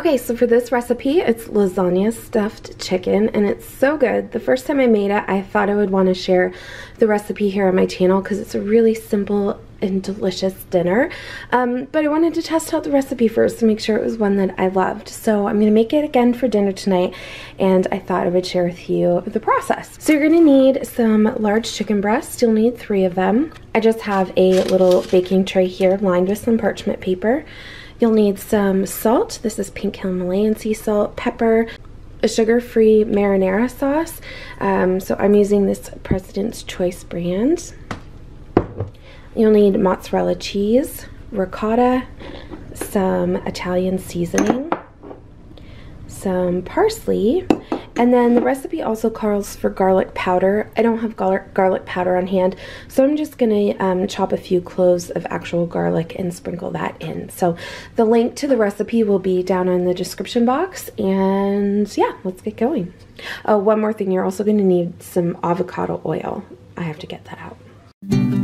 Okay, so for this recipe, it's lasagna stuffed chicken, and it's so good. The first time I made it, I thought I would want to share the recipe here on my channel because it's a really simple and delicious dinner. Um, but I wanted to test out the recipe first to make sure it was one that I loved. So I'm going to make it again for dinner tonight, and I thought I would share with you the process. So you're going to need some large chicken breasts. You'll need three of them. I just have a little baking tray here lined with some parchment paper. You'll need some salt. This is pink Himalayan sea salt, pepper, a sugar-free marinara sauce. Um, so I'm using this President's Choice brand. You'll need mozzarella cheese, ricotta, some Italian seasoning, some parsley, and then the recipe also calls for garlic powder. I don't have garlic, garlic powder on hand, so I'm just to um, chop a few cloves of actual garlic and sprinkle that in. So the link to the recipe will be down in the description box. And yeah, let's get going. Oh, one more thing. You're also to need some avocado oil. I have to get that out.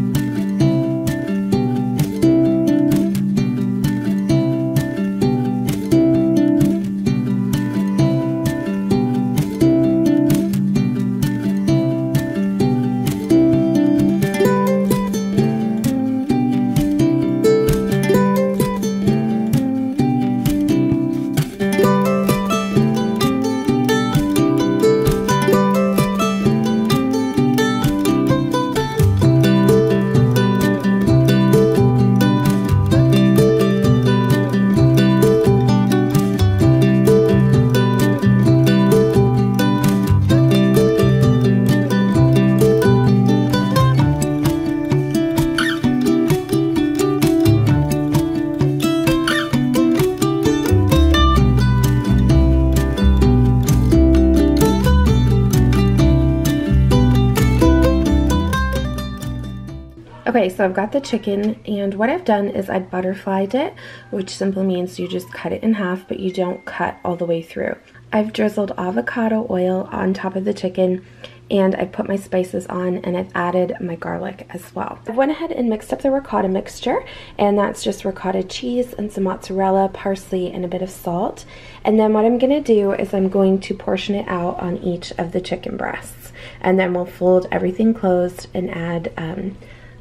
Okay, so I've got the chicken, and what I've done is I butterflied it, which simply means you just cut it in half, but you don't cut all the way through. I've drizzled avocado oil on top of the chicken, and I put my spices on, and I've added my garlic as well. I went ahead and mixed up the ricotta mixture, and that's just ricotta cheese and some mozzarella, parsley, and a bit of salt. And then what I'm gonna do is I'm going to portion it out on each of the chicken breasts, and then we'll fold everything closed and add um,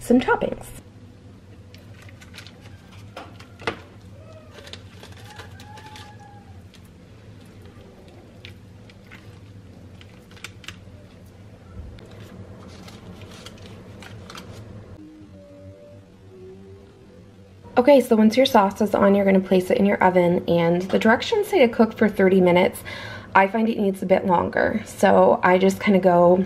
some toppings. Okay, so once your sauce is on, you're gonna place it in your oven and the directions say to cook for 30 minutes. I find it needs a bit longer, so I just kind of go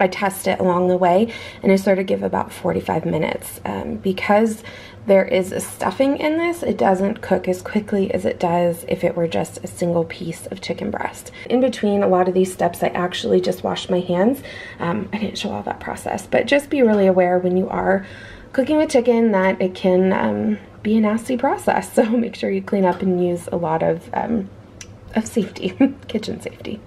I test it along the way and I sort of give about 45 minutes. Um, because there is a stuffing in this, it doesn't cook as quickly as it does if it were just a single piece of chicken breast. In between a lot of these steps, I actually just washed my hands. Um, I didn't show all that process, but just be really aware when you are cooking with chicken that it can um, be a nasty process. So make sure you clean up and use a lot of, um, of safety, kitchen safety.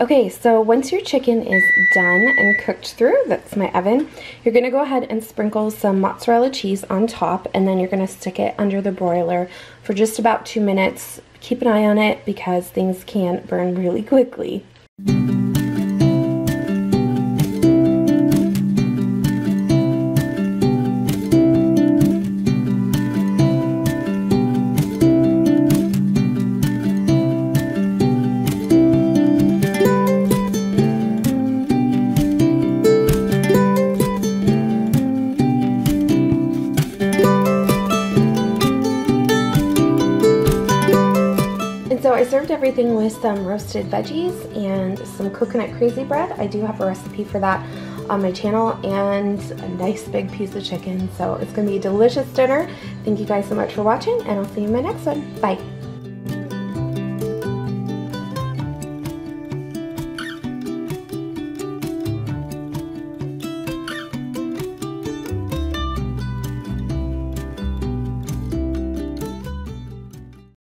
Okay, so once your chicken is done and cooked through, that's my oven, you're gonna go ahead and sprinkle some mozzarella cheese on top and then you're gonna stick it under the broiler for just about two minutes. Keep an eye on it because things can burn really quickly. Served everything with some roasted veggies and some coconut crazy bread. I do have a recipe for that on my channel and a nice big piece of chicken. So it's gonna be a delicious dinner. Thank you guys so much for watching and I'll see you in my next one. Bye.